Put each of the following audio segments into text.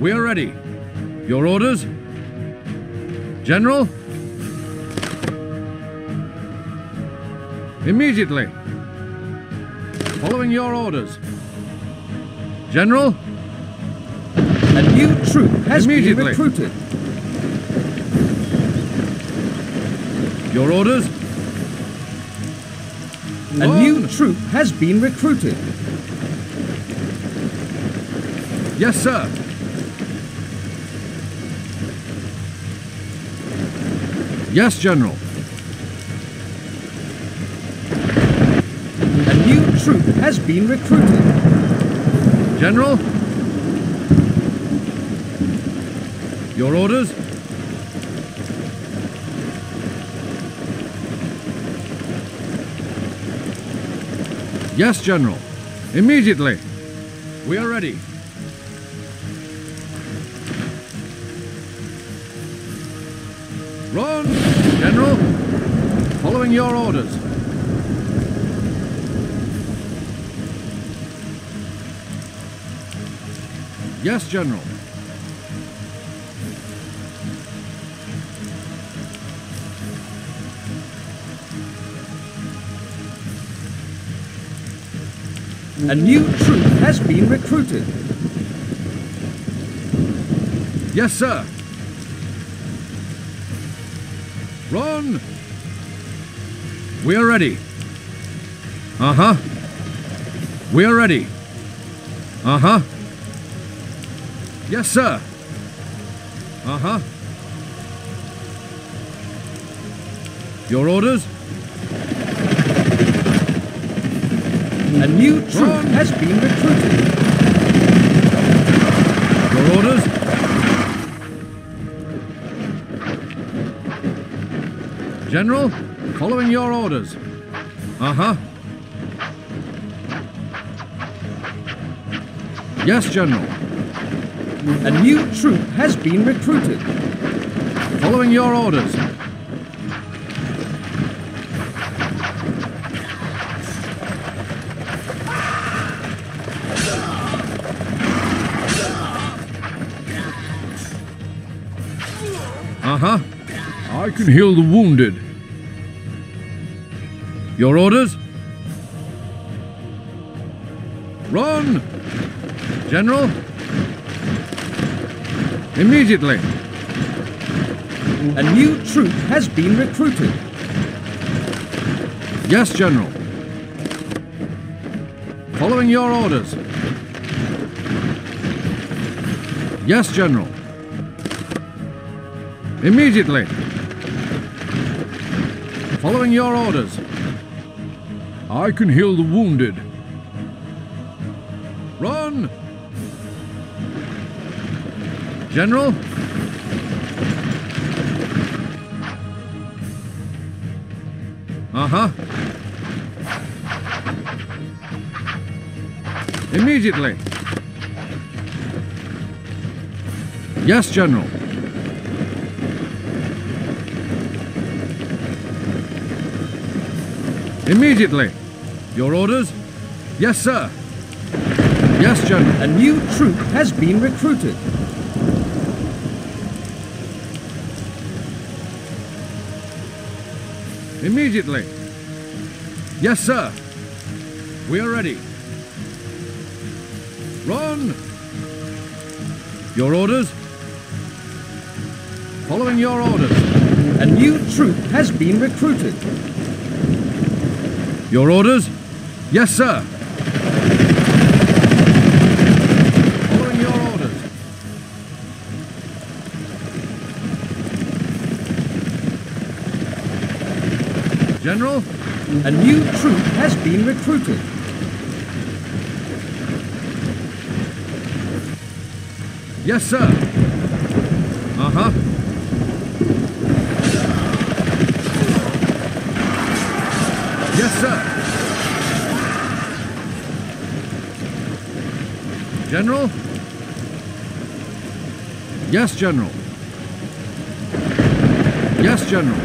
We are ready. Your orders? General? Immediately. Following your orders. General? A new troop has been recruited. Your orders? A new troop has been recruited. Yes, sir. Yes, General. A new troop has been recruited. General? Your orders? Yes, General. Immediately. We are ready. Run, General. Following your orders. Yes, General. A new troop has been recruited. Yes, sir. Run! We are ready. Uh huh. We are ready. Uh huh. Yes, sir. Uh huh. Your orders? A new troop Run. has been recruited. Your orders? General, following your orders. Uh huh. Yes, General. A new troop has been recruited. Following your orders. Uh huh. I can heal the wounded. Your orders? Run! General? Immediately. A new troop has been recruited. Yes, General. Following your orders. Yes, General. Immediately. Following your orders. I can heal the wounded. Run! General? Uh huh. Immediately. Yes, General. Immediately. Your orders? Yes, sir. Yes, General. A new troop has been recruited. Immediately. Yes, sir. We are ready. Run! Your orders? Following your orders. A new troop has been recruited. Your orders? Yes, sir. Following your orders. General? A new troop has been recruited. Yes, sir. Uh General? Yes, General. Yes, General.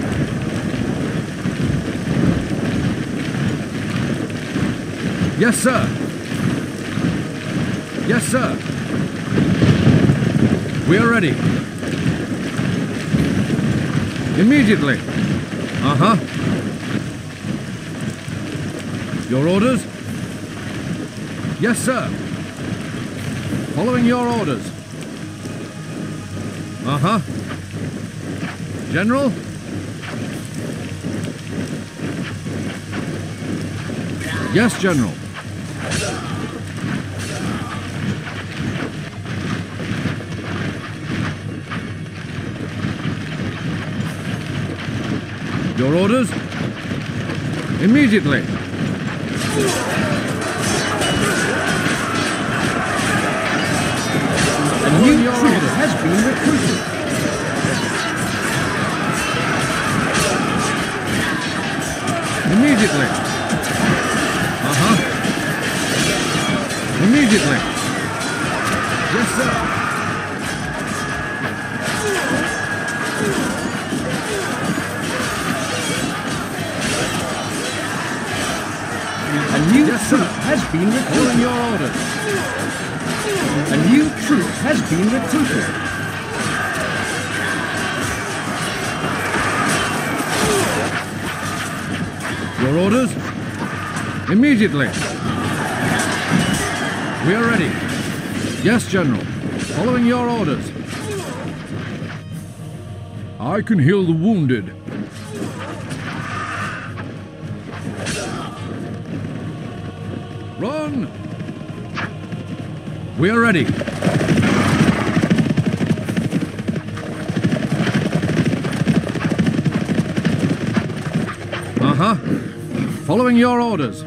Yes, sir. Yes, sir. We are ready. Immediately. Uh-huh. Your orders? Yes, sir. Following your orders. Uh-huh. General? Yes, General. Your orders? Immediately. Recruited. Immediately. Uh-huh. Immediately. Yes, sir. A new Yes, troop has been recruited. your orders. A new troop has been recruited. Your orders? Immediately. We are ready. Yes, General. Following your orders. I can heal the wounded. Run! We are ready. Uh-huh. Following your orders.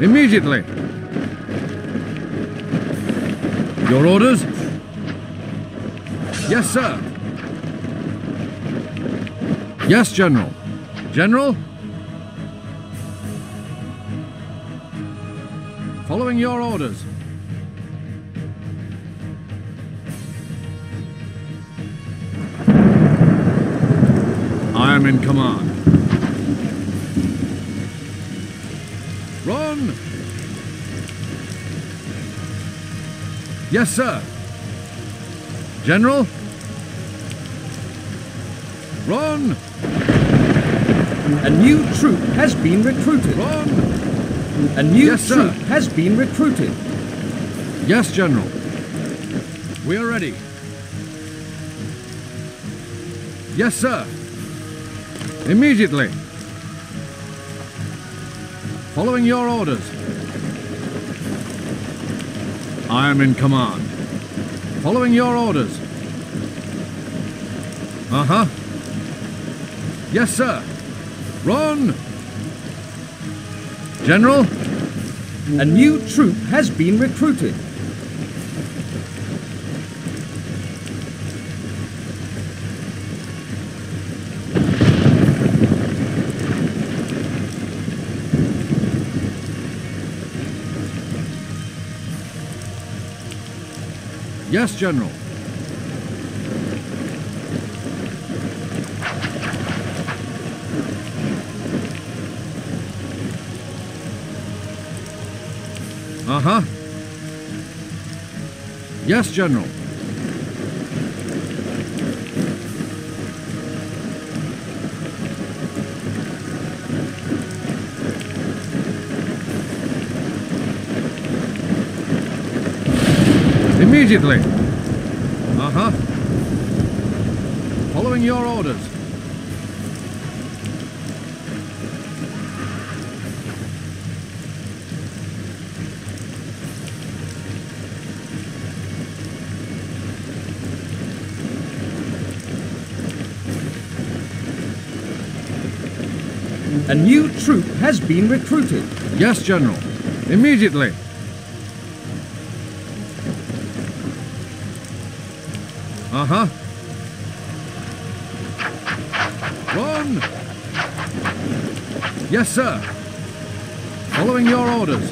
Immediately. Your orders? Yes, sir. Yes, General. General? Following your orders. I am in command. Run! Yes, sir. General? Run! A new troop has been recruited. Run! A new Yes, sir. troop has been recruited. Yes, General. We are ready. Yes, sir. Immediately. Following your orders. I am in command. Following your orders. Uh-huh. Yes, sir. Run! General? A new troop has been recruited. Yes, General. Uh-huh. Yes, General. Immediately. Uh-huh. Following your orders. A new troop has been recruited. Yes, General. Immediately. Uh-huh. Run! Yes, sir. Following your orders.